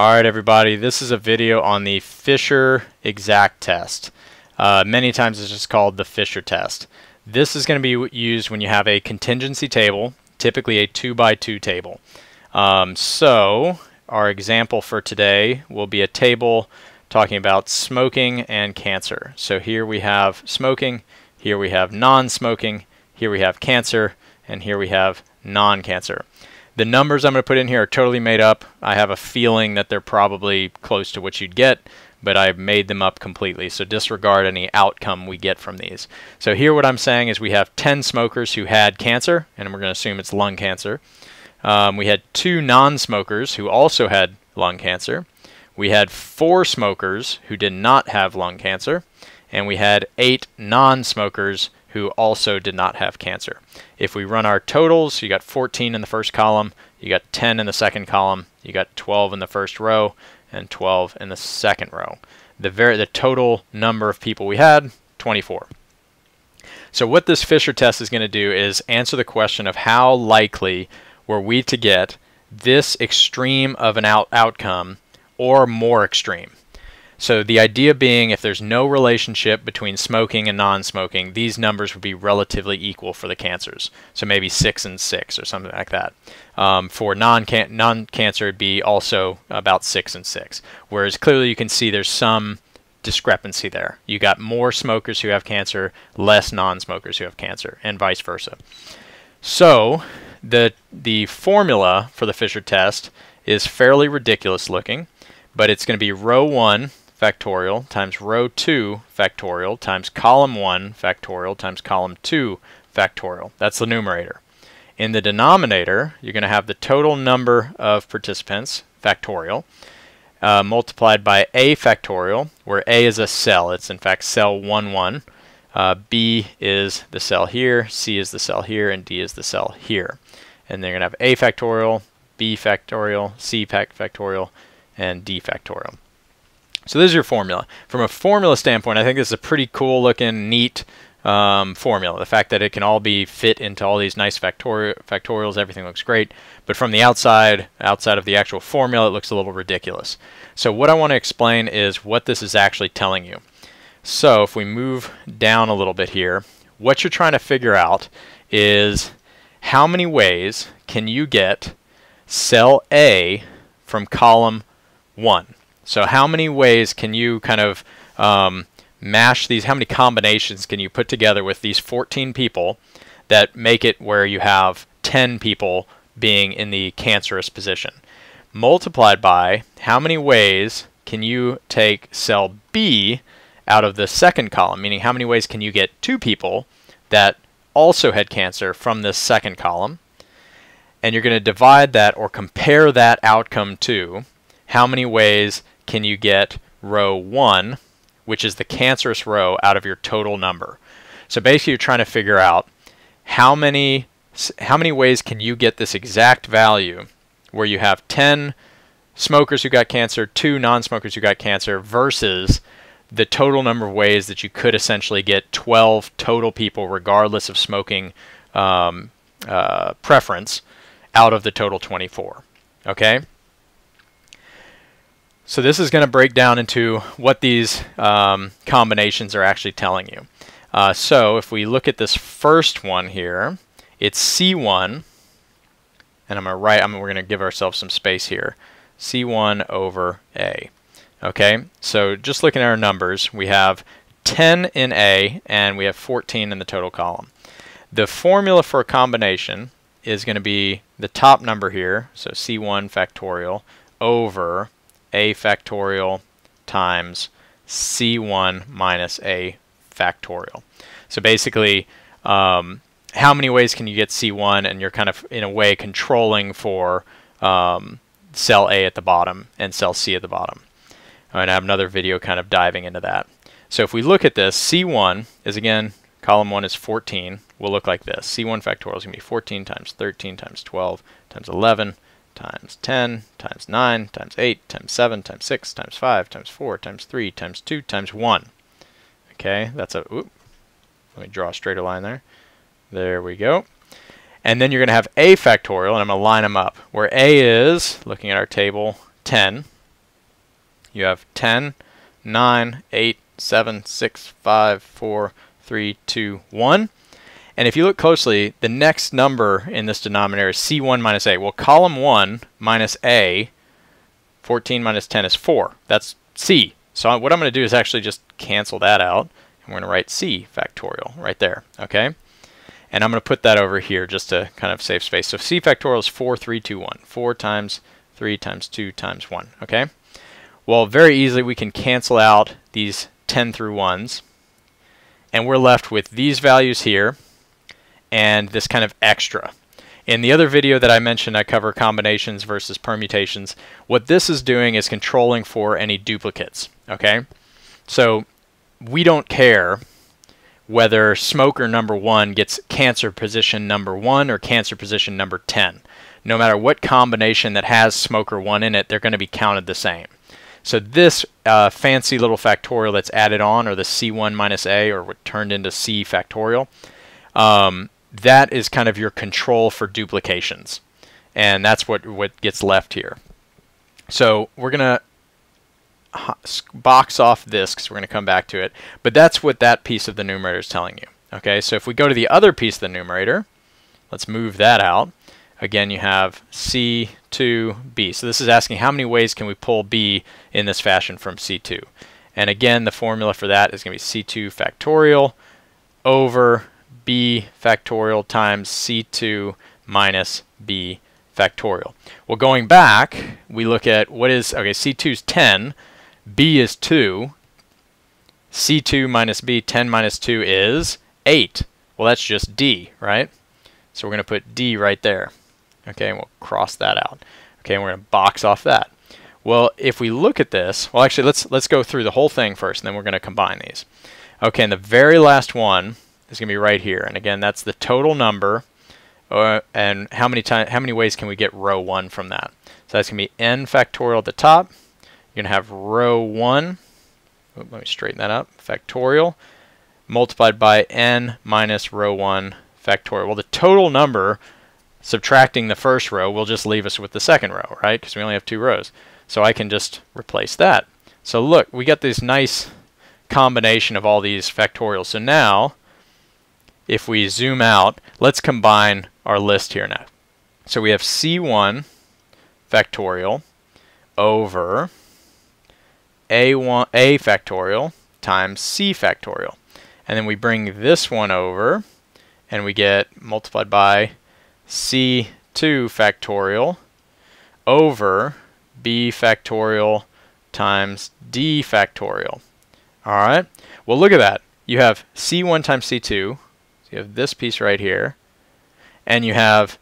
Alright everybody, this is a video on the Fisher exact test. Uh, many times it's just called the Fisher test. This is going to be used when you have a contingency table, typically a 2 by 2 table. Um, so, our example for today will be a table talking about smoking and cancer. So here we have smoking, here we have non-smoking, here we have cancer, and here we have non-cancer. The numbers I'm going to put in here are totally made up. I have a feeling that they're probably close to what you'd get, but I've made them up completely. So disregard any outcome we get from these. So here what I'm saying is we have 10 smokers who had cancer, and we're going to assume it's lung cancer. Um, we had two non-smokers who also had lung cancer. We had four smokers who did not have lung cancer. And we had eight non-smokers who also did not have cancer. If we run our totals, you got 14 in the first column, you got 10 in the second column, you got 12 in the first row, and 12 in the second row. The, very, the total number of people we had, 24. So what this Fisher test is going to do is answer the question of how likely were we to get this extreme of an out outcome or more extreme. So the idea being if there's no relationship between smoking and non-smoking, these numbers would be relatively equal for the cancers. So maybe 6 and 6 or something like that. Um, for non-cancer, non it'd be also about 6 and 6. Whereas clearly you can see there's some discrepancy there. You got more smokers who have cancer, less non-smokers who have cancer, and vice versa. So the, the formula for the Fisher test is fairly ridiculous looking, but it's going to be row 1 factorial times row 2 factorial times column 1 factorial times column 2 factorial. That's the numerator. In the denominator, you're going to have the total number of participants, factorial, uh, multiplied by a factorial, where a is a cell. It's in fact cell 1, 1. Uh, B is the cell here, C is the cell here, and D is the cell here. And they're going to have a factorial, B factorial, C factorial, and D factorial. So this is your formula. From a formula standpoint, I think this is a pretty cool looking, neat um, formula. The fact that it can all be fit into all these nice factori factorials, everything looks great. But from the outside, outside of the actual formula, it looks a little ridiculous. So what I want to explain is what this is actually telling you. So if we move down a little bit here, what you're trying to figure out is how many ways can you get cell A from column 1. So how many ways can you kind of um, mash these, how many combinations can you put together with these 14 people that make it where you have 10 people being in the cancerous position? Multiplied by how many ways can you take cell B out of the second column, meaning how many ways can you get two people that also had cancer from this second column, and you're going to divide that or compare that outcome to how many ways can you get row 1, which is the cancerous row, out of your total number. So basically you're trying to figure out how many how many ways can you get this exact value where you have 10 smokers who got cancer, 2 non-smokers who got cancer versus the total number of ways that you could essentially get 12 total people regardless of smoking um, uh, preference out of the total 24. Okay? So this is going to break down into what these um, combinations are actually telling you. Uh, so if we look at this first one here, it's C1, and I'm going to write, I'm, we're going to give ourselves some space here, C1 over A. Okay, so just looking at our numbers, we have 10 in A, and we have 14 in the total column. The formula for a combination is going to be the top number here, so C1 factorial, over a factorial times c1 minus a factorial. So basically, um, how many ways can you get c1 and you're kind of in a way controlling for um, cell A at the bottom and cell C at the bottom. And I have another video kind of diving into that. So if we look at this, C1 is again, column 1 is 14, will look like this. C1 factorial is going to be 14 times 13 times 12 times 11 times 10 times 9 times 8 times 7 times 6 times 5 times 4 times 3 times 2 times 1. Okay, that's a, let me draw a straighter line there. There we go. And then you're going to have a factorial, and I'm going to line them up, where a is, looking at our table, 10. you have 10, 9, 8, 7, 6, 5, 4, 3, 2, 1. And if you look closely, the next number in this denominator is C1 minus A. Well, column 1 minus A, 14 minus 10 is 4. That's C. So what I'm going to do is actually just cancel that out. And we're going to write C factorial right there, okay? And I'm going to put that over here just to kind of save space. So C factorial is 4, 3, 2, 1. 4 times 3 times 2 times 1, okay? Well, very easily we can cancel out these 10 through 1s. And we're left with these values here and this kind of extra. In the other video that I mentioned, I cover combinations versus permutations. What this is doing is controlling for any duplicates, okay? So we don't care whether smoker number one gets cancer position number one or cancer position number 10. No matter what combination that has smoker one in it, they're going to be counted the same. So this uh, fancy little factorial that's added on, or the C1 minus A, or what turned into C factorial, um, that is kind of your control for duplications. And that's what, what gets left here. So we're going to box off this because we're going to come back to it. But that's what that piece of the numerator is telling you. Okay, so if we go to the other piece of the numerator, let's move that out. Again, you have C2B. So this is asking how many ways can we pull B in this fashion from C2. And again, the formula for that is going to be C2 factorial over B factorial times C2 minus B factorial. Well, going back, we look at what is, okay, C2 is 10, b is 2. c2 minus b, 10 minus 2 is 8. Well, that's just d, right? So we're going to put d right there. Okay, and we'll cross that out. Okay, and we're going to box off that. Well, if we look at this, well, actually, let's let's go through the whole thing first, and then we're going to combine these. Okay, and the very last one is going to be right here. And again, that's the total number, uh, and how many time, how many ways can we get row 1 from that? So that's going to be n factorial at the top, you're going to have row 1, let me straighten that up, factorial, multiplied by n minus row 1 factorial. Well, the total number, subtracting the first row, will just leave us with the second row, right? Because we only have two rows. So I can just replace that. So look, we got this nice combination of all these factorials. So now, if we zoom out, let's combine our list here now. So we have C1 factorial over a1 a factorial times c factorial. And then we bring this one over and we get multiplied by c2 factorial over b factorial times d factorial. All right. Well, look at that. You have c1 times c2. You have this piece right here. And you have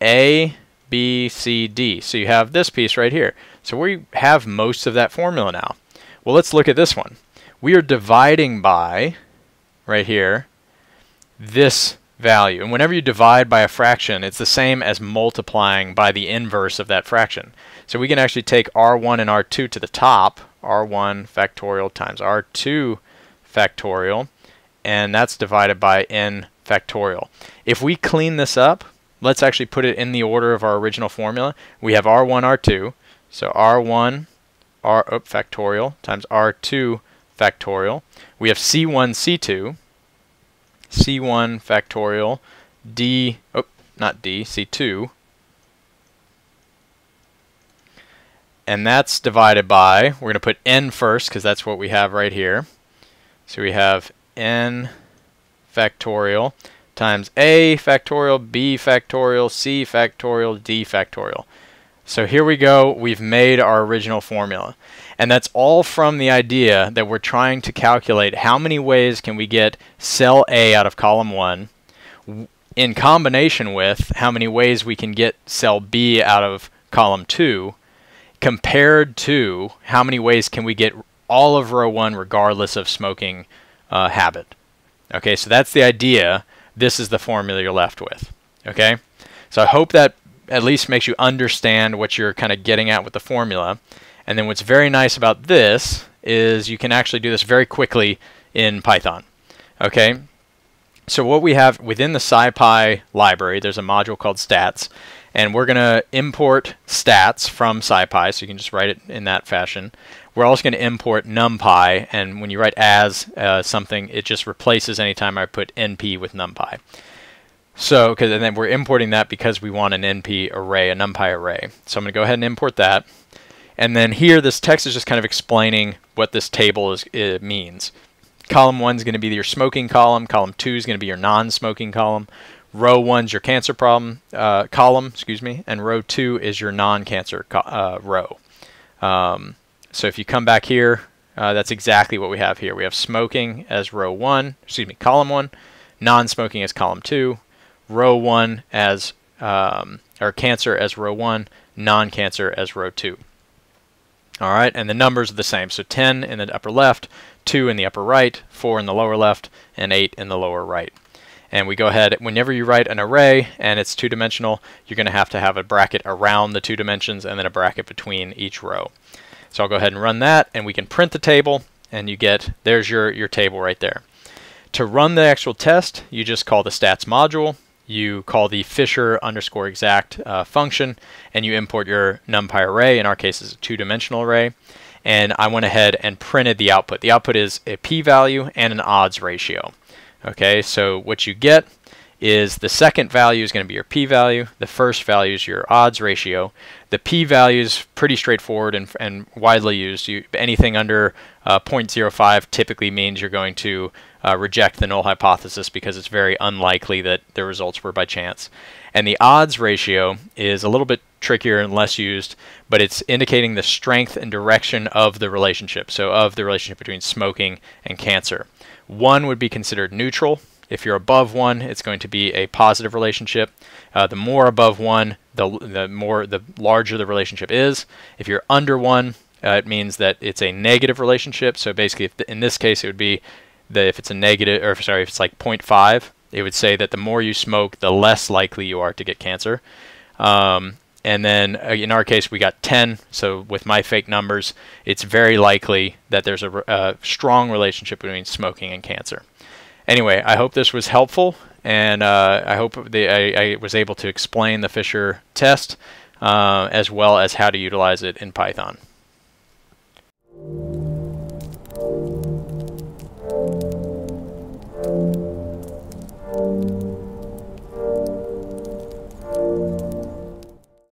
a, b, c, d. So you have this piece right here. So we have most of that formula now. Well, let's look at this one. We are dividing by, right here, this value. And whenever you divide by a fraction, it's the same as multiplying by the inverse of that fraction. So we can actually take r1 and r2 to the top, r1 factorial times r2 factorial, and that's divided by n factorial. If we clean this up, let's actually put it in the order of our original formula. We have r1, r2, so r1 r oh, factorial times r2 factorial. We have c1, c2, c1 factorial, d, oh, not d, c2, and that's divided by, we're going to put n first because that's what we have right here. So we have n factorial times a factorial, b factorial, c factorial, d factorial. So here we go, we've made our original formula. And that's all from the idea that we're trying to calculate how many ways can we get cell A out of column 1 in combination with how many ways we can get cell B out of column 2 compared to how many ways can we get all of row 1 regardless of smoking uh, habit. Okay, so that's the idea. This is the formula you're left with. Okay, so I hope that at least makes you understand what you're kind of getting at with the formula. And then what's very nice about this is you can actually do this very quickly in Python. Okay, so what we have within the SciPy library, there's a module called stats, And we're going to import stats from SciPy, so you can just write it in that fashion. We're also going to import NumPy, and when you write as uh, something, it just replaces anytime I put NP with NumPy. So, because and then we're importing that because we want an NP array, a NumPy array. So I'm going to go ahead and import that. And then here, this text is just kind of explaining what this table is it means. Column 1 is going to be your smoking column. Column 2 is going to be your non-smoking column. Row 1 is your cancer problem uh, column, excuse me, and row 2 is your non-cancer uh, row. Um, so if you come back here, uh, that's exactly what we have here. We have smoking as row 1, excuse me, column 1, non-smoking as column 2, row 1 as, um, or cancer as row 1, non-cancer as row 2. All right, and the numbers are the same. So 10 in the upper left, 2 in the upper right, 4 in the lower left, and 8 in the lower right. And we go ahead, whenever you write an array and it's two-dimensional, you're going to have to have a bracket around the two dimensions and then a bracket between each row. So I'll go ahead and run that, and we can print the table, and you get, there's your, your table right there. To run the actual test, you just call the stats module, you call the Fisher underscore exact uh, function, and you import your NumPy array. In our case, it's a two-dimensional array. And I went ahead and printed the output. The output is a p-value and an odds ratio. Okay, so what you get is the second value is going to be your p-value. The first value is your odds ratio. The p-value is pretty straightforward and, and widely used. You, anything under uh, 0.05 typically means you're going to uh, reject the null hypothesis because it's very unlikely that the results were by chance. And the odds ratio is a little bit trickier and less used, but it's indicating the strength and direction of the relationship, so of the relationship between smoking and cancer. One would be considered neutral. If you're above one, it's going to be a positive relationship. Uh, the more above one, the, the more the larger the relationship is. If you're under one, uh, it means that it's a negative relationship. So basically, the, in this case, it would be that if it's a negative, or sorry, if it's like 0.5, it would say that the more you smoke, the less likely you are to get cancer. Um, and then uh, in our case, we got 10. So with my fake numbers, it's very likely that there's a, a strong relationship between smoking and cancer anyway, I hope this was helpful, and uh, I hope they, I, I, was able to explain the Fisher test uh, as well as how to utilize it in Python.